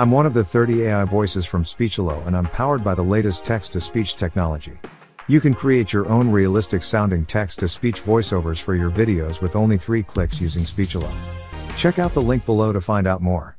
I'm one of the 30 AI voices from Speechelo and I'm powered by the latest text to speech technology. You can create your own realistic sounding text to speech voiceovers for your videos with only three clicks using Speechelo. Check out the link below to find out more.